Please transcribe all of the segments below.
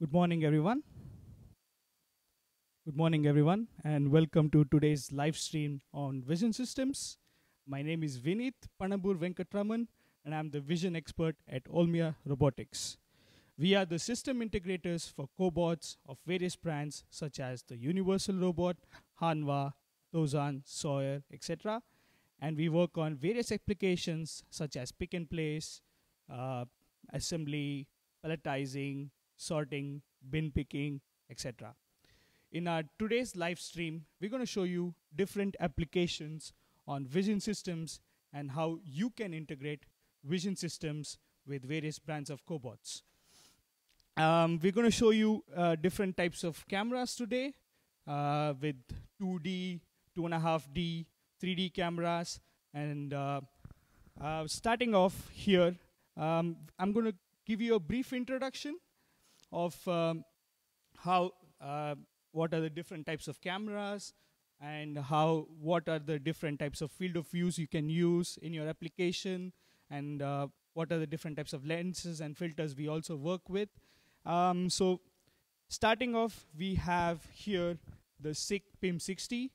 Good morning, everyone. Good morning, everyone, and welcome to today's live stream on vision systems. My name is Vinit Panabur Venkatraman, and I'm the vision expert at Olmia Robotics. We are the system integrators for cobots of various brands such as the Universal Robot, Hanwha, Doosan, Sawyer, etc. And we work on various applications such as pick and place, uh, assembly, palletizing, sorting, bin picking, etc. In our today's live stream, we're going to show you different applications on vision systems and how you can integrate vision systems with various brands of cobots. Um, we're going to show you uh, different types of cameras today uh, with 2D, 2.5D, 3D cameras. And uh, uh, starting off here, um, I'm going to give you a brief introduction of um, how, uh, what are the different types of cameras, and how, what are the different types of field of views you can use in your application, and uh, what are the different types of lenses and filters we also work with. Um, so starting off, we have here the SICK PIM60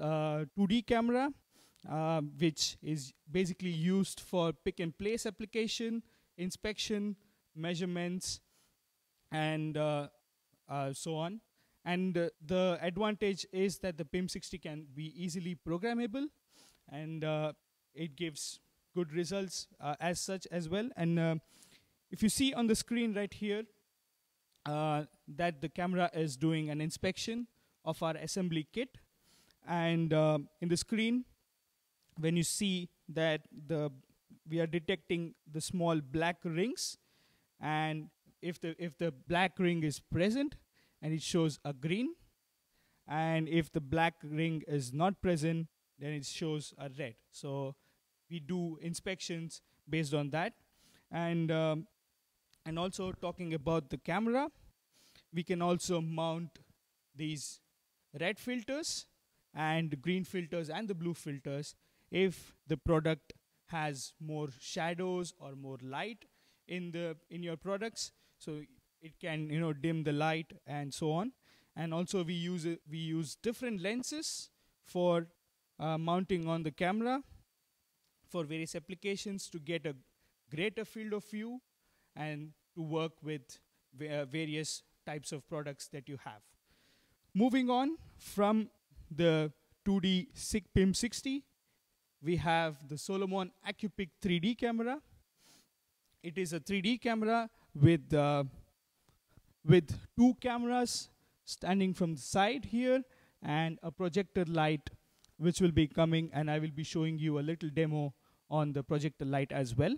uh, 2D camera, uh, which is basically used for pick and place application, inspection, measurements, and uh, uh, so on. And uh, the advantage is that the PIM60 can be easily programmable, and uh, it gives good results uh, as such as well. And uh, if you see on the screen right here, that the camera is doing an inspection of our assembly kit. And in the screen, when you see that the we are detecting the small black rings, and if the if the black ring is present and it shows a green and if the black ring is not present then it shows a red. So we do inspections based on that. And um, and also talking about the camera we can also mount these red filters and green filters and the blue filters if the product has more shadows or more light in the in your products so it can you know dim the light and so on. And also we use uh, we use different lenses for uh, mounting on the camera for various applications to get a greater field of view and to work with va various types of products that you have. Moving on from the 2D SICK PIM60 we have the Solomon AccuPick 3D camera. It is a 3D camera with uh, with two cameras standing from the side here and a projector light which will be coming and I will be showing you a little demo on the projector light as well.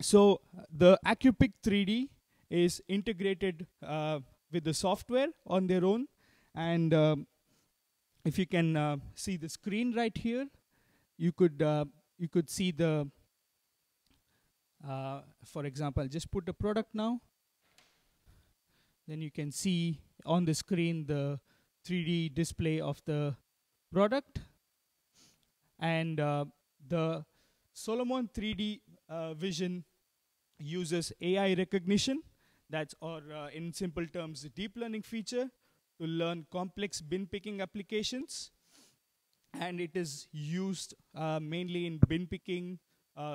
So the AccuPick 3D is integrated uh, with the software on their own and um, if you can uh, see the screen right here you could uh, you could see the uh, for example, just put the product now. Then you can see on the screen the 3D display of the product. And uh, the Solomon 3D uh, vision uses AI recognition. That's, or uh, in simple terms, deep learning feature to learn complex bin picking applications. And it is used uh, mainly in bin picking,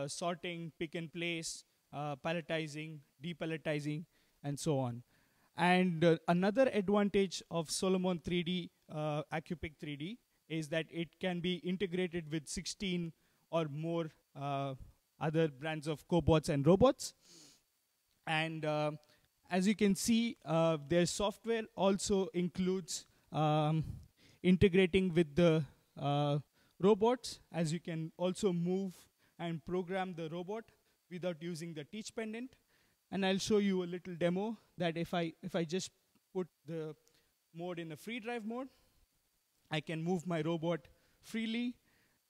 sorting, pick and place, uh, palletizing, depalletizing, and so on. And uh, another advantage of Solomon 3D, uh, AccuPick 3D, is that it can be integrated with 16 or more uh, other brands of cobots and robots. And uh, as you can see, uh, their software also includes um, integrating with the robots, as you can also move and program the robot without using the teach pendant. And I'll show you a little demo that if I, if I just put the mode in a free drive mode, I can move my robot freely,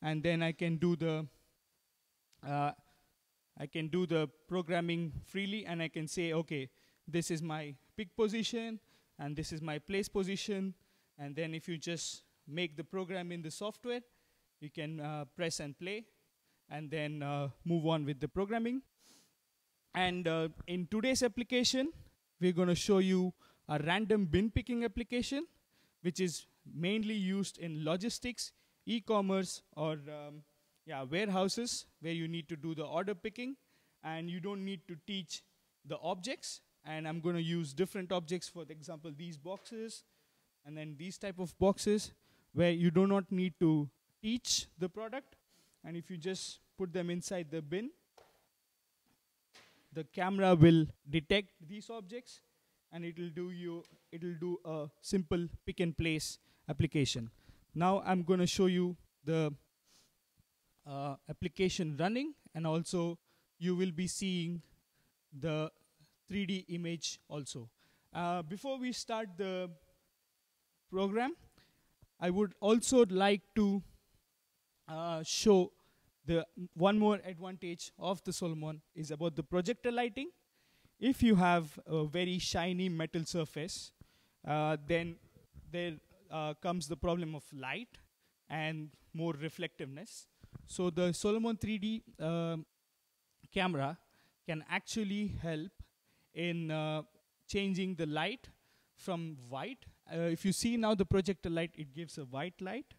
and then I can do the uh, I can do the programming freely, and I can say, okay, this is my pick position, and this is my place position, and then if you just make the program in the software, you can uh, press and play, and then uh, move on with the programming. And uh, in today's application, we're going to show you a random bin picking application, which is mainly used in logistics, e-commerce, or um, yeah, warehouses where you need to do the order picking, and you don't need to teach the objects. And I'm going to use different objects, for example, these boxes, and then these type of boxes, where you do not need to teach the product, and if you just put them inside the bin, the camera will detect these objects and it will do you it will do a simple pick and place application. Now i'm going to show you the uh, application running and also you will be seeing the 3d image also. Uh, before we start the program i would also like to uh, show the one more advantage of the Solomon is about the projector lighting. If you have a very shiny metal surface, uh, then there uh, comes the problem of light and more reflectiveness. So the Solomon 3D um, camera can actually help in uh, changing the light from white. Uh, if you see now the projector light, it gives a white light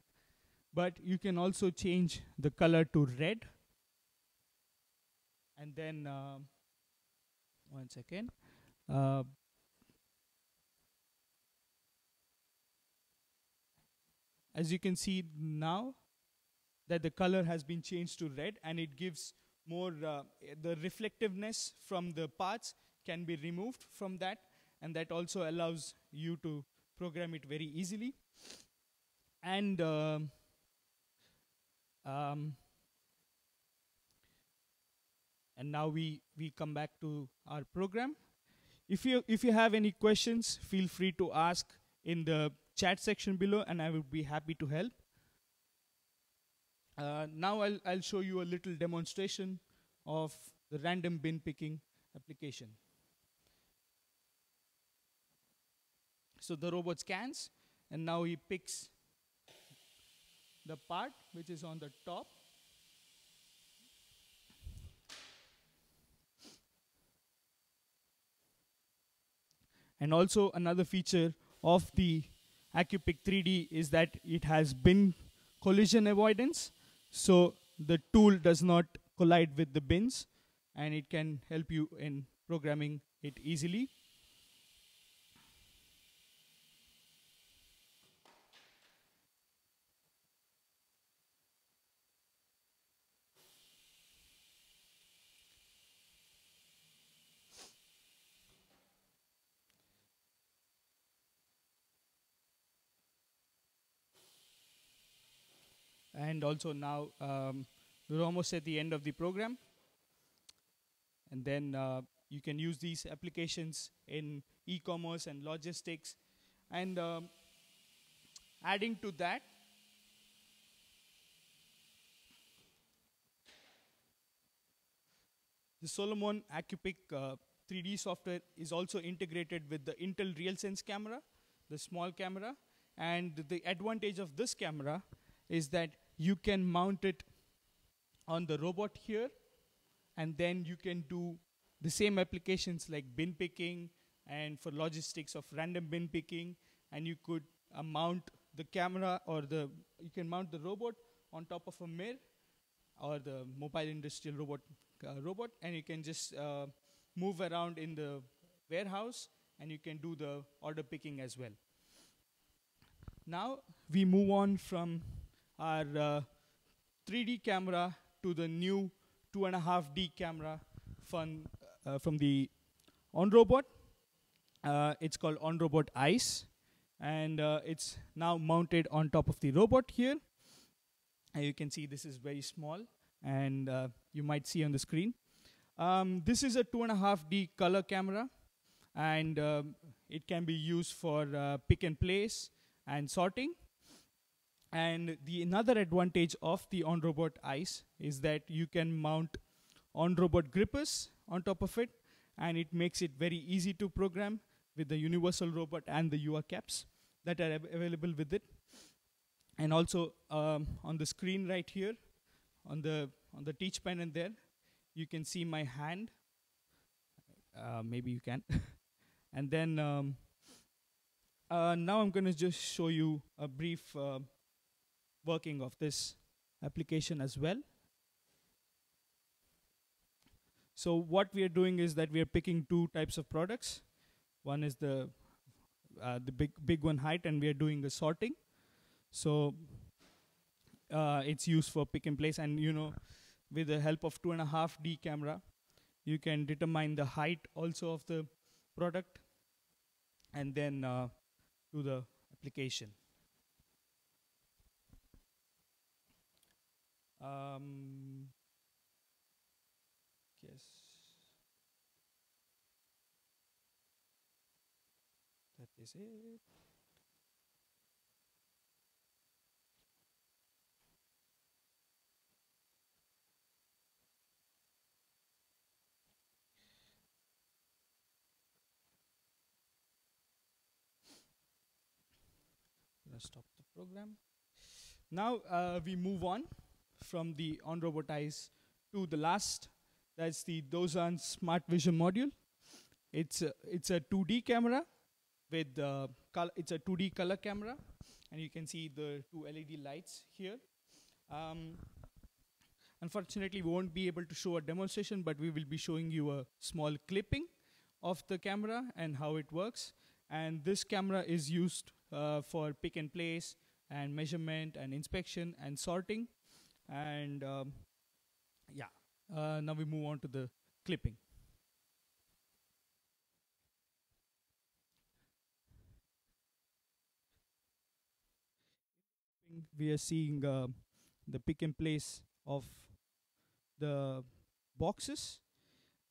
but you can also change the color to red. And then uh, one second. Uh, as you can see now that the color has been changed to red and it gives more uh, the reflectiveness from the parts can be removed from that. And that also allows you to program it very easily. And um, and now we, we come back to our program. If you, if you have any questions, feel free to ask in the chat section below and I will be happy to help. Uh, now I'll, I'll show you a little demonstration of the random bin picking application. So the robot scans and now he picks the part which is on the top. And also another feature of the AccuPick 3D is that it has bin collision avoidance. So the tool does not collide with the bins and it can help you in programming it easily. And also now um, we're almost at the end of the program. And then uh, you can use these applications in e-commerce and logistics. And um, adding to that, the Solomon AccuPick uh, 3D software is also integrated with the Intel RealSense camera, the small camera. And the advantage of this camera is that you can mount it on the robot here and then you can do the same applications like bin picking and for logistics of random bin picking. And you could uh, mount the camera or the you can mount the robot on top of a MiR or the mobile industrial robot uh, robot. And you can just uh, move around in the warehouse and you can do the order picking as well. Now we move on from our uh, 3D camera to the new 2.5D camera from, uh, from the OnRobot. Uh, it's called OnRobot Eyes. And uh, it's now mounted on top of the robot here. And you can see this is very small. And uh, you might see on the screen. Um, this is a 2.5D color camera. And um, it can be used for uh, pick and place and sorting. And the another advantage of the OnRobot Eyes is that you can mount OnRobot grippers on top of it, and it makes it very easy to program with the universal robot and the URCaps that are available with it. And also um, on the screen right here, on the on the teach panel there, you can see my hand. Uh, maybe you can. And then um, uh, now I'm going to just show you a brief uh, working of this application as well. So what we are doing is that we are picking two types of products. One is the uh, the big big one height, and we are doing a sorting. So uh, it's used for pick and place, and you know, with the help of two and a half D camera, you can determine the height also of the product, and then uh, do the application. Um, yes. That is it. Stop the program. Now uh, we move on from the OnRobot Eyes to the last. That's the Doosan Smart Vision module. It's a, it's a 2D camera with uh, it's a 2D color camera, and you can see the two LED lights here. Um, unfortunately, we won't be able to show a demonstration, but we will be showing you a small clipping of the camera and how it works. And this camera is used uh, for pick and place and measurement and inspection and sorting. And um, yeah, uh, now we move on to the clipping. We are seeing uh, the pick and place of the boxes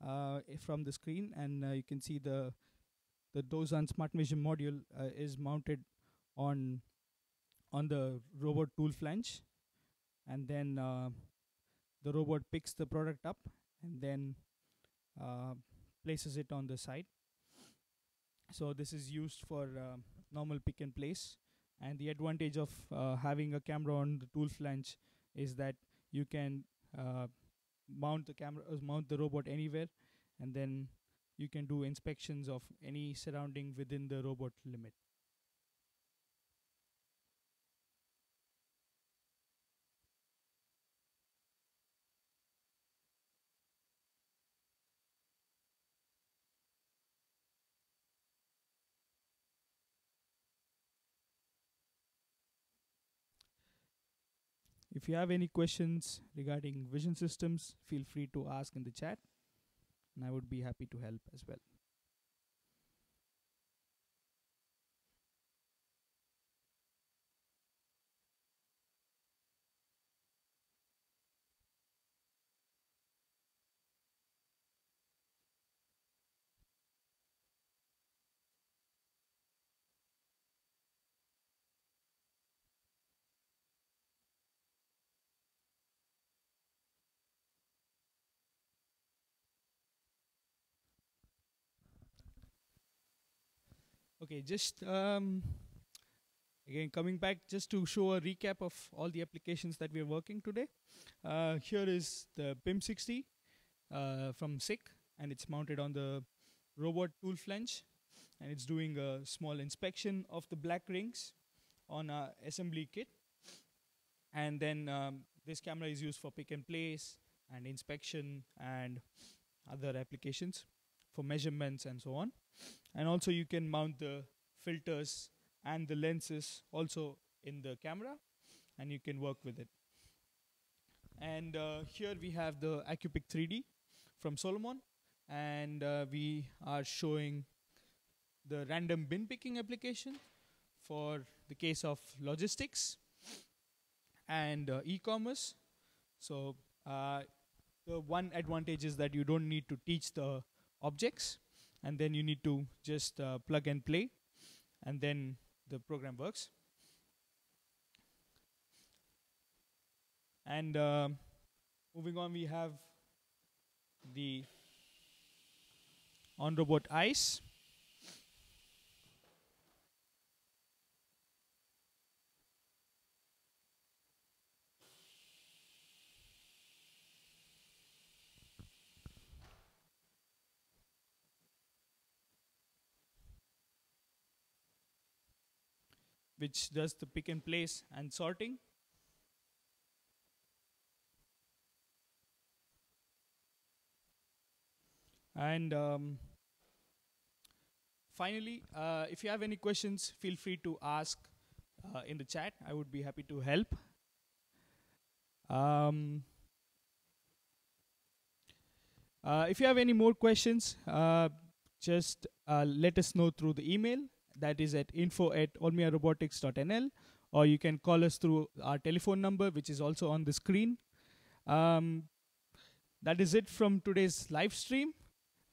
uh, from the screen, and uh, you can see the the Doosan Smart Vision module uh, is mounted on on the robot tool flange, and then uh, the robot picks the product up and then uh, places it on the side. So this is used for uh, normal pick and place. And the advantage of uh, having a camera on the tool flange is that you can uh, mount the camera, uh, mount the robot anywhere, and then you can do inspections of any surrounding within the robot limit. If you have any questions regarding vision systems, feel free to ask in the chat, and I would be happy to help as well. Okay, just um, again coming back just to show a recap of all the applications that we are working today. Uh, here is the PIM60 uh, from SICK, and it's mounted on the robot tool flange, and it's doing a small inspection of the black rings on a assembly kit. And then um, this camera is used for pick and place and inspection and other applications for measurements and so on. And also you can mount the filters and the lenses also in the camera and you can work with it. And uh, here we have the AccuPick 3D from Solomon and uh, we are showing the random bin picking application for the case of logistics and uh, e-commerce. So uh, the one advantage is that you don't need to teach the objects and then you need to just uh, plug and play and then the program works. And uh, moving on we have the OnRobot Eyes which does the pick and place and sorting. And um, finally, uh, if you have any questions, feel free to ask uh, in the chat. I would be happy to help. Um, uh, if you have any more questions, uh, just uh, let us know through the email that is at info at olmiarobotics.nl or you can call us through our telephone number which is also on the screen. Um, that is it from today's live stream.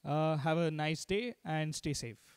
Uh, have a nice day and stay safe.